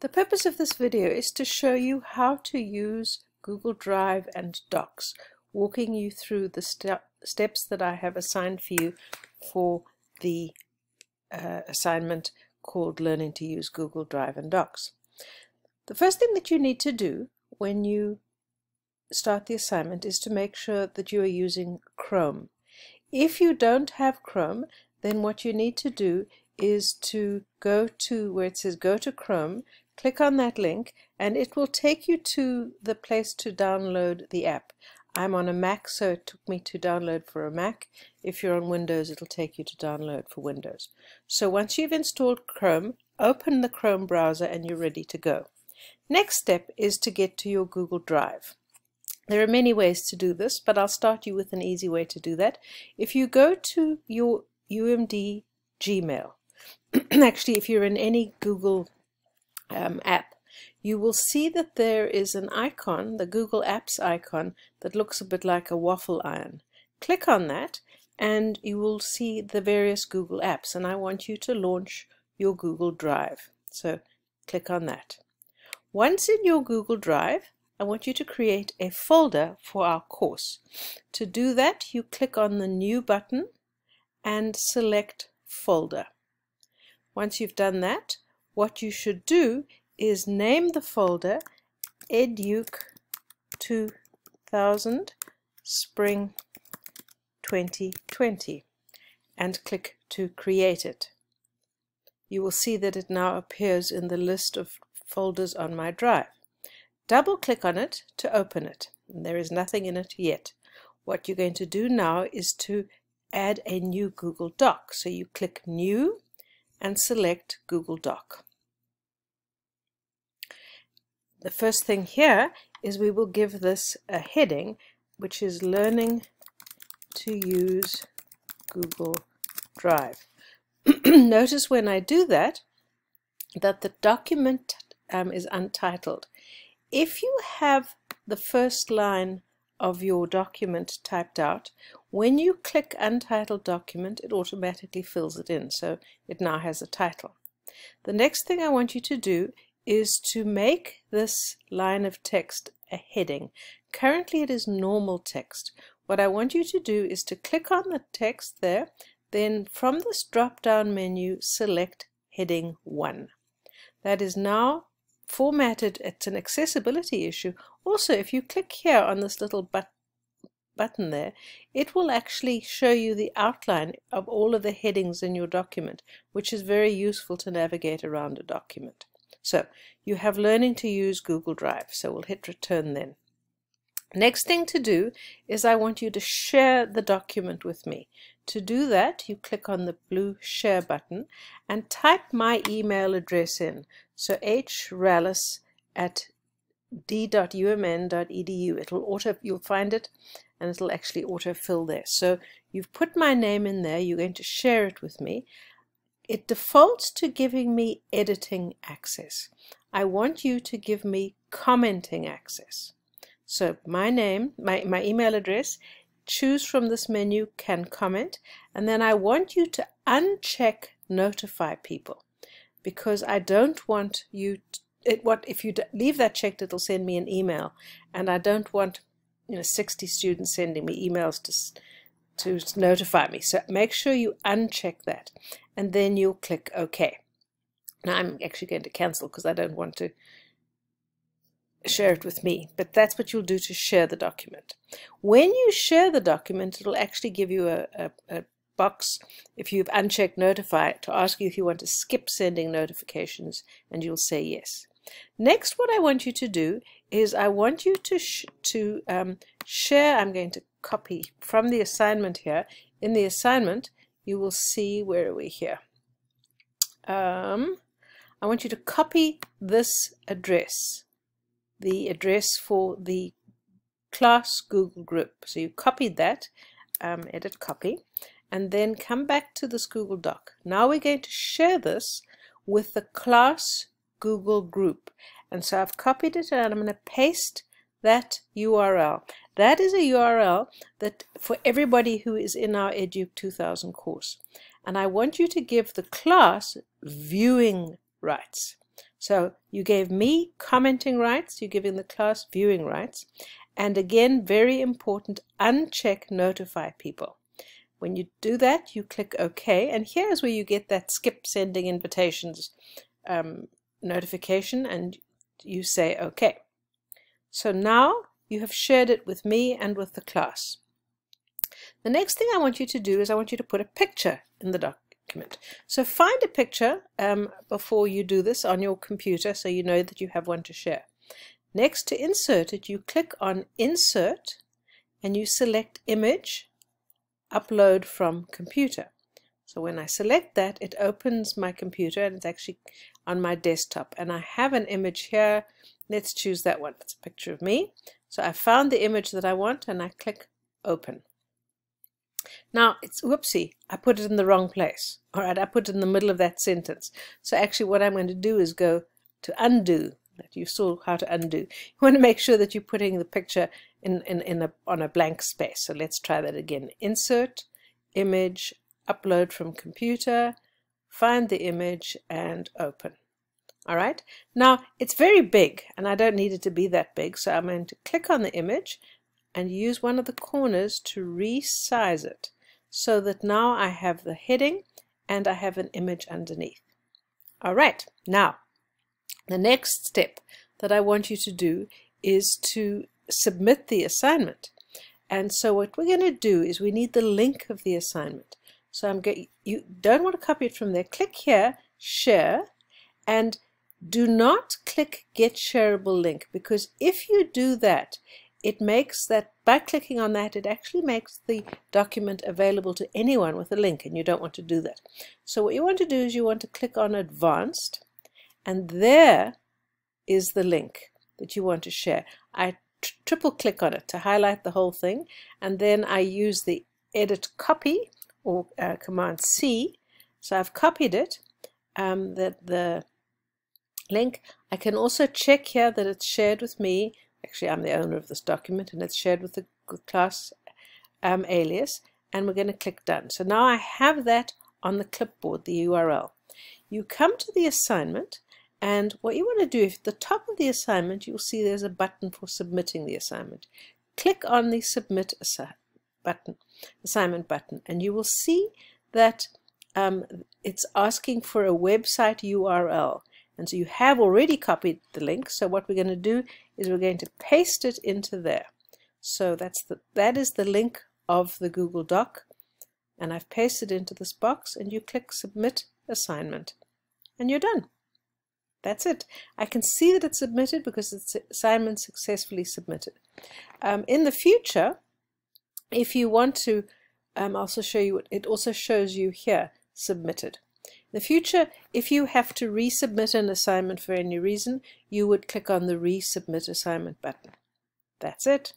The purpose of this video is to show you how to use Google Drive and Docs, walking you through the st steps that I have assigned for you for the uh, assignment called Learning to Use Google Drive and Docs. The first thing that you need to do when you start the assignment is to make sure that you are using Chrome. If you don't have Chrome, then what you need to do is to go to where it says go to Chrome, click on that link and it will take you to the place to download the app. I'm on a Mac so it took me to download for a Mac. If you're on Windows it'll take you to download for Windows. So once you've installed Chrome, open the Chrome browser and you're ready to go. Next step is to get to your Google Drive. There are many ways to do this, but I'll start you with an easy way to do that. If you go to your UMD Gmail, actually if you're in any Google um, app, you will see that there is an icon, the Google Apps icon, that looks a bit like a waffle iron. Click on that and you will see the various Google apps and I want you to launch your Google Drive. So click on that. Once in your Google Drive, I want you to create a folder for our course. To do that, you click on the New button and select Folder. Once you've done that, what you should do is name the folder Educ 2000 Spring 2020 and click to create it. You will see that it now appears in the list of folders on my drive. Double click on it to open it. There is nothing in it yet. What you're going to do now is to add a new Google Doc. So you click New and select Google Doc. The first thing here is we will give this a heading which is Learning to Use Google Drive. Notice when I do that that the document um, is untitled. If you have the first line of your document typed out, when you click Untitled Document, it automatically fills it in, so it now has a title. The next thing I want you to do is to make this line of text a heading. Currently it is normal text. What I want you to do is to click on the text there, then from this drop-down menu select Heading 1. That is now formatted, it's an accessibility issue. Also, if you click here on this little but button there, it will actually show you the outline of all of the headings in your document, which is very useful to navigate around a document. So you have learning to use Google Drive, so we'll hit return then. Next thing to do is I want you to share the document with me. To do that, you click on the blue share button and type my email address in. So hrallis at d.umn.edu. It'll auto, you'll find it and it'll actually autofill there. So you've put my name in there, you're going to share it with me. It defaults to giving me editing access. I want you to give me commenting access. So my name, my, my email address, choose from this menu can comment, and then I want you to uncheck notify people because I don't want you to, it what if you leave that checked it'll send me an email and I don't want you know 60 students sending me emails to to notify me so make sure you uncheck that and then you'll click OK now I'm actually going to cancel because I don't want to share it with me, but that's what you'll do to share the document. When you share the document, it'll actually give you a, a, a box if you've unchecked notify to ask you if you want to skip sending notifications and you'll say yes. Next what I want you to do is I want you to, to um, share, I'm going to copy from the assignment here. In the assignment you will see, where are we here? Um, I want you to copy this address the address for the class Google group. So you copied that, um, edit copy, and then come back to this Google Doc. Now we're going to share this with the class Google group. And so I've copied it and I'm going to paste that URL. That is a URL that for everybody who is in our Educ 2000 course. And I want you to give the class viewing rights. So you gave me commenting rights, you're giving the class viewing rights. And again, very important, uncheck notify people. When you do that, you click OK, and here's where you get that skip sending invitations um, notification, and you say OK. So now you have shared it with me and with the class. The next thing I want you to do is I want you to put a picture in the document. So find a picture um, before you do this on your computer so you know that you have one to share. Next to insert it, you click on Insert and you select Image, Upload from Computer. So when I select that, it opens my computer and it's actually on my desktop. And I have an image here. Let's choose that one. It's a picture of me. So I found the image that I want and I click Open. Now, it's whoopsie, I put it in the wrong place. All right, I put it in the middle of that sentence. So actually what I'm going to do is go to undo. That you saw how to undo. You want to make sure that you're putting the picture in, in, in a, on a blank space. So let's try that again. Insert, image, upload from computer, find the image and open. All right, now it's very big and I don't need it to be that big. So I'm going to click on the image and use one of the corners to resize it so that now I have the heading and I have an image underneath. All right, now the next step that I want you to do is to submit the assignment. And so what we're going to do is we need the link of the assignment. So I'm going you don't want to copy it from there. Click here, share, and do not click get shareable link because if you do that, it makes that, by clicking on that, it actually makes the document available to anyone with a link, and you don't want to do that. So what you want to do is you want to click on Advanced, and there is the link that you want to share. I triple click on it to highlight the whole thing, and then I use the Edit Copy, or uh, Command C, so I've copied it, um, the, the link. I can also check here that it's shared with me Actually, I'm the owner of this document and it's shared with the class um, alias. And we're going to click Done. So now I have that on the clipboard, the URL. You come to the assignment and what you want to do, at the top of the assignment, you'll see there's a button for submitting the assignment. Click on the Submit assi button, assignment button, and you will see that um, it's asking for a website URL. And so you have already copied the link. So what we're going to do is we're going to paste it into there. So that's the, that is the link of the Google Doc. And I've pasted into this box and you click Submit Assignment. And you're done. That's it. I can see that it's submitted because it's assignment successfully submitted. Um, in the future, if you want to, um, I'll also show you, it also shows you here, submitted. In the future, if you have to resubmit an assignment for any reason, you would click on the Resubmit Assignment button. That's it.